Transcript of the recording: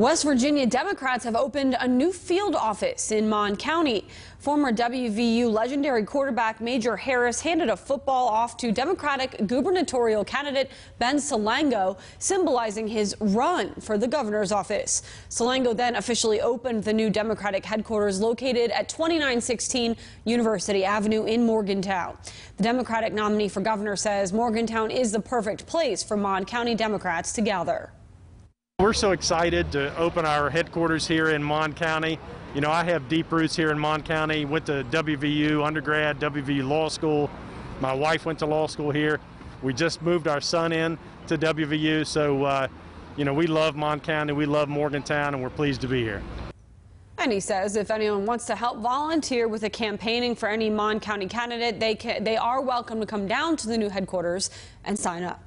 West Virginia Democrats have opened a new field office in Mon County. Former WVU legendary quarterback Major Harris handed a football off to Democratic gubernatorial candidate Ben Salango, symbolizing his run for the governor's office. Salango then officially opened the new Democratic headquarters located at 2916 University Avenue in Morgantown. The Democratic nominee for governor says Morgantown is the perfect place for Mon County Democrats to gather. We're so excited to open our headquarters here in Mon County. You know, I have deep roots here in Mon County, went to WVU undergrad, WVU Law School. My wife went to law school here. We just moved our son in to WVU, so, uh, you know, we love Mon County, we love Morgantown, and we're pleased to be here. And he says if anyone wants to help volunteer with the campaigning for any Mon County candidate, they, can, they are welcome to come down to the new headquarters and sign up.